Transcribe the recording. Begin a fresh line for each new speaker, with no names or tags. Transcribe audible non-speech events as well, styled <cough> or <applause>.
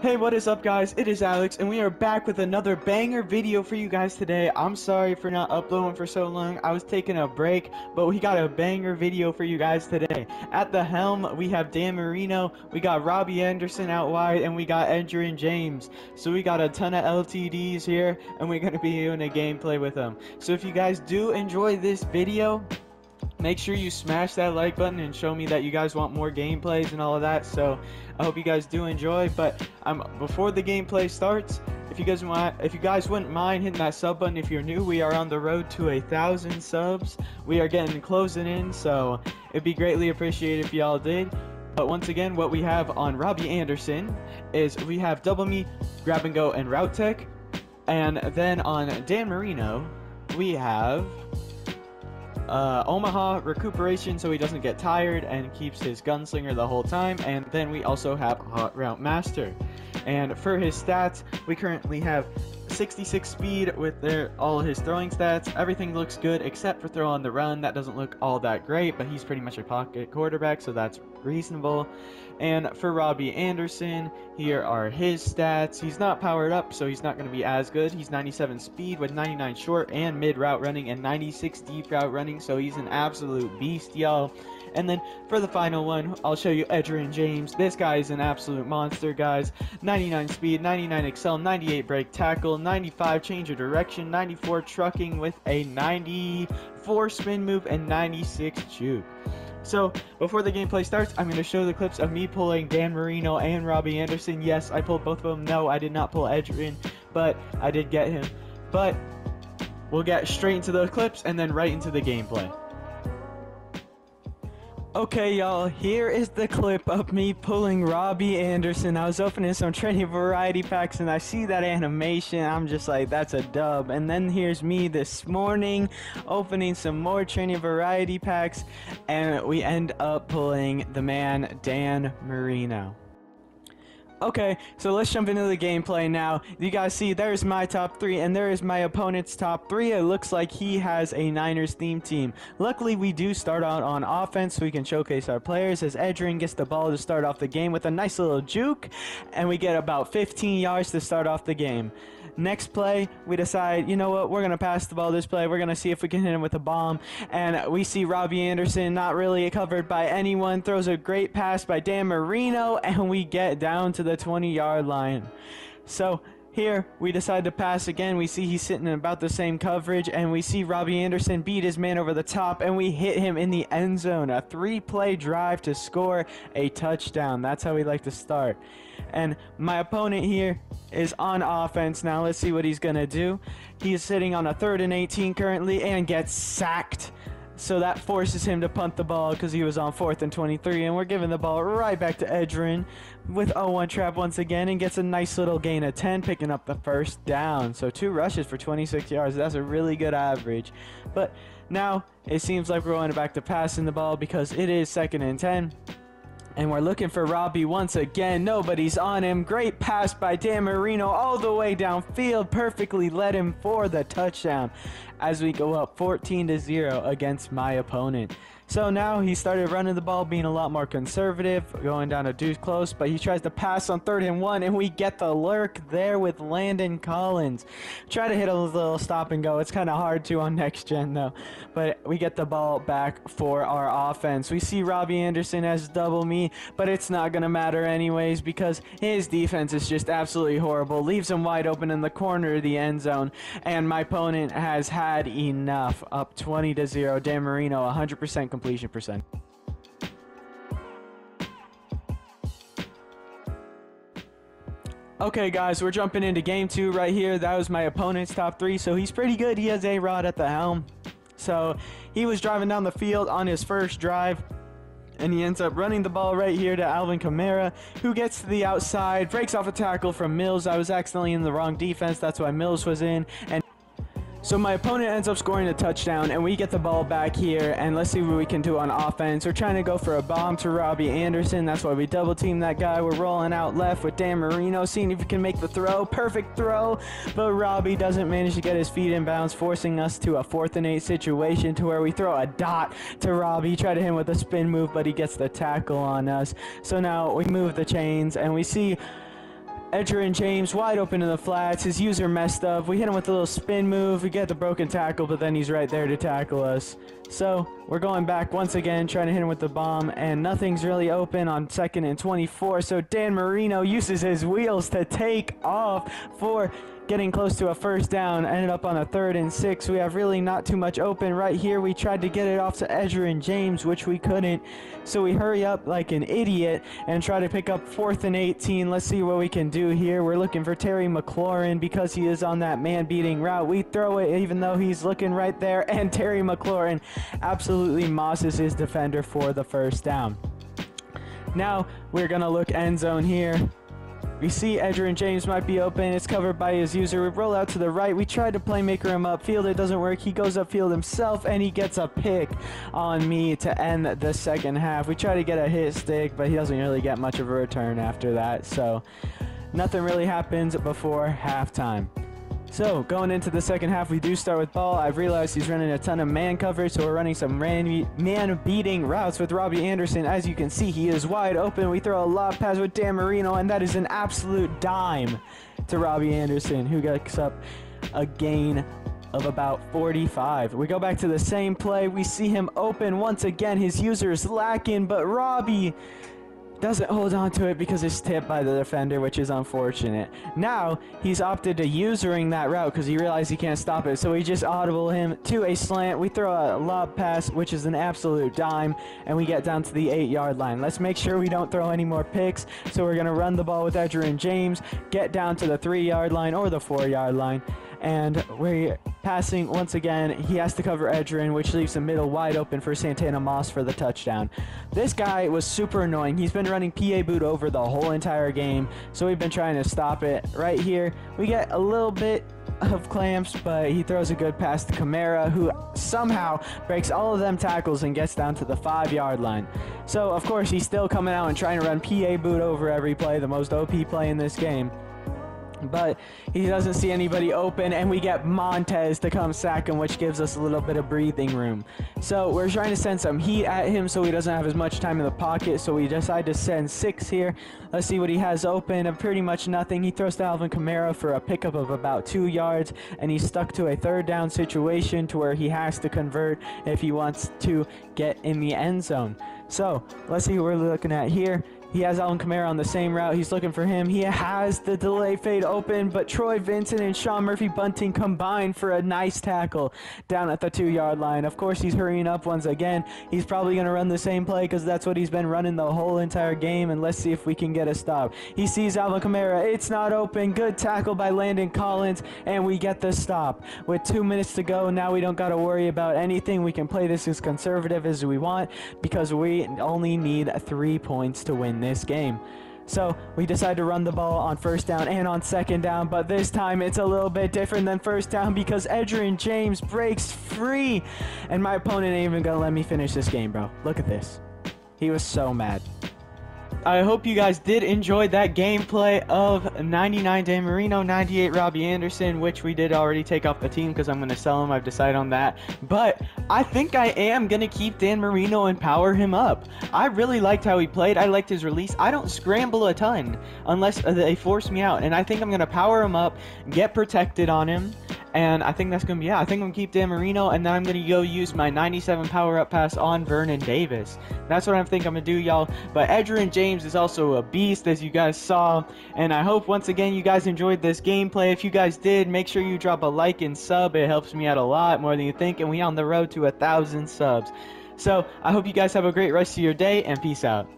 Hey, what is up guys? It is Alex and we are back with another banger video for you guys today. I'm sorry for not uploading for so long. I was taking a break, but we got a banger video for you guys today. At the helm, we have Dan Marino, we got Robby Anderson out wide, and we got Edgerrin James. So we got a ton of LTDs here, and we're going to be doing a gameplay with them. So if you guys do enjoy this video, make sure you smash that like button and show me that you guys want more gameplays and all of that. So i hope you guys do enjoy but I'm um before the gameplay starts if you guys want if you guys wouldn't mind hitting that sub button if you're new we are on the road to a thousand subs. We are getting closing in so it'd be greatly appreciated if y'all did. But once again what we have on robby anderson is we have double me grab and go and route tech. And then on dan marino we have uh, Omaha recuperation so he doesn't get tired and keeps his gunslinger the whole time. And then we also have Hot Route Master. And for his stats, we currently have 66 speed with their all his throwing stats. Everything looks good except for throw on the run. That doesn't look all that great, but he's pretty much a pocket quarterback, so that's reasonable. And for Robby Anderson, here are his stats. He's not powered up, so he's not going to be as good. He's 97 speed with 99 short and mid route running and 96 deep route running, so he's an absolute beast, y'all. And then for the final one, I'll show you Edgerrin James. This guy is an absolute monster, guys. 99 speed, 99 excel, 98 break tackle, 95 change of direction, 94 trucking with a 94 spin move, and 96 juke. So, before the gameplay starts, I'm going to show the clips of me pulling Dan Marino and Robby Anderson. Yes, I pulled both of them. No, I did not pull Edgerrin, but I did get him. But, we'll get straight into those clips and then right into the gameplay. Okay, y'all, here is the clip of me pulling Robby Anderson. I was opening some training variety packs and I see that animation. I'm just like, that's a dub. And then here's me this morning opening some more training variety packs and we end up pulling the man Dan Marino. Okay, so let's jump into the gameplay now. You guys see, there's my top three, and there is my opponent's top three. It looks like he has a Niners theme team. Luckily, we do start out on offense, so we can showcase our players as Edgerrin gets the ball to start off the game with a nice little juke, and we get about 15 yards to start off the game. Next play, we decide, you know what, we're going to pass the ball this play. We're going to see if we can hit him with a bomb. And we see Robby Anderson not really covered by anyone, throws a great pass by Dan Marino, and we get down to the 20 yard line. So here, we decide to pass again. We see he's sitting in about the same coverage, and we see Robby Anderson beat his man over the top, and we hit him in the end zone. A three play drive to score a touchdown. That's how we like to start. And my opponent here is on offense. Now let's see what he's going to do. He's sitting on a third and 18 currently and gets sacked. So that forces him to punt the ball because he was on fourth and 23. And we're giving the ball right back to Edgerrin with 0-1 trap once again and gets a nice little gain of 10, picking up the first down. So two rushes for 26 yards. That's a really good average. But now it seems like we're going back to passing the ball because it is second and 10. And we're looking for Robby once again. Nobody's on him. Great pass by Dan Marino all the way downfield. Perfectly led him for the touchdown as we go up 14 to 0 against my opponent. So now he started running the ball, being a lot more conservative, going down a deuce close, but he tries to pass on third and one, and we get the lurk there with Landon Collins. Try to hit a little stop and go. It's kind of hard to on next gen though, but we get the ball back for our offense. We see Robby Anderson as double me, but it's not gonna matter anyways because his defense is just absolutely horrible. Leaves him wide open in the corner of the end zone, and my opponent has had enough. Up 20 to zero. Dan Marino, 100% completion percent. Okay, guys, we're jumping into game two right here. That was my opponent's top three, so he's pretty good. He has A-Rod at the helm. So he was driving down the field on his first drive, and he ends up running the ball right here to Alvin Kamara, who gets to the outside, breaks off a tackle from Mills. I was accidentally in the wrong defense. That's why Mills was in, and so my opponent ends up scoring a touchdown, and we get the ball back here, and let's see what we can do on offense. We're trying to go for a bomb to Robby Anderson. That's why we double team that guy. We're rolling out left with Dan Marino, seeing if we can make the throw. Perfect throw, but Robby doesn't manage to get his feet in bounds, forcing us to a fourth and eight situation to where we throw a dot to Robby. Try to hit him with a spin move, but he gets the tackle on us. So now we move the chains, and we see Edgerrin James wide open in the flats. His user messed up. We hit him with a little spin move. We get the broken tackle, but then he's right there to tackle us. So we're going back once again, trying to hit him with the bomb, and nothing's really open on second and 24. So Dan Marino uses his wheels to take off for getting close to a first down. Ended up on a third and six. We have really not too much open right here. We tried to get it off to Edgerrin James, which we couldn't. So we hurry up like an idiot and try to pick up fourth and 18. Let's see what we can do here. We're looking for Terry McLaurin because he is on that man-beating route. We throw it even though he's looking right there, <laughs> and Terry McLaurin absolutely mosses his defender for the first down. Now we're gonna look end zone here. We see Edgerrin James might be open. It's covered by his user. We roll out to the right. We try to playmaker him upfield. It doesn't work. He goes upfield himself and he gets a pick on me to end the second half. We try to get a hit stick, but he doesn't really get much of a return after that. So nothing really happens before halftime. So, going into the second half, we do start with ball. I've realized he's running a ton of man coverage, so we're running some man-beating routes with Robby Anderson. As you can see, he is wide open. We throw a lob pass with Dan Marino, and that is an absolute dime to Robby Anderson, who gets up a gain of about 45. We go back to the same play. We see him open once again. His user is lacking, but Robby doesn't hold on to it because it's tipped by the defender, which is unfortunate. Now, he's opted to usering that route because he realized he can't stop it, so we just audible him to a slant. We throw a lob pass, which is an absolute dime, and we get down to the 8-yard line. Let's make sure we don't throw any more picks, so we're going to run the ball with Edgerrin James, get down to the 3-yard line or the 4-yard line, and we're passing once again. He has to cover Edgerrin, which leaves the middle wide open for Santana Moss for the touchdown. This guy was super annoying. He's been running PA boot over the whole entire game, so we've been trying to stop it. Right here, we get a little bit of clamps, but he throws a good pass to Kamara, who somehow breaks all of them tackles and gets down to the five yard line. So, of course, he's still coming out and trying to run PA boot over every play, the most OP play in this game but he doesn't see anybody open and we get Montez to come sack him which gives us a little bit of breathing room. So we're trying to send some heat at him so he doesn't have as much time in the pocket so we decide to send six here. Let's see what he has open of pretty much nothing. He throws to Alvin Kamara for a pickup of about two yards and he's stuck to a third down situation to where he has to convert if he wants to get in the end zone. So let's see what we're looking at here he has Alvin Kamara on the same route. He's looking for him. He has the delay fade open, but Troy Vincent and Sean Murphy Bunting combine for a nice tackle down at the two yard line. Of course, he's hurrying up once again. He's probably going to run the same play because that's what he's been running the whole entire game. And let's see if we can get a stop. He sees Alvin Kamara. It's not open. Good tackle by Landon Collins, and we get the stop. With two minutes to go, now we don't got to worry about anything. We can play this as conservative as we want because we only need three points to win this game. So we decide to run the ball on first down and on second down, but this time it's a little bit different than first down because Edgerrin James breaks free. And my opponent ain't even gonna let me finish this game, bro. Look at this. He was so mad. I hope you guys did enjoy that gameplay of 99 Dan Marino, 98 Robby Anderson, which we did already take off the team because I'm going to sell him. I've decided on that. But I think I am going to keep Dan Marino and power him up. I really liked how he played. I liked his release. I don't scramble a ton unless they force me out. And I think I'm going to power him up, get protected on him, and I think that's going to be, yeah, I think I'm going to keep Dan Marino, and then I'm going to go use my 97 power up pass on Vernon Davis. That's what I think I'm going to do, y'all. But Edgerrin James is also a beast, as you guys saw. And I hope, once again, you guys enjoyed this gameplay. If you guys did, make sure you drop a like and sub. It helps me out a lot more than you think. And we on the road to a thousand subs. So I hope you guys have a great rest of your day, and peace out.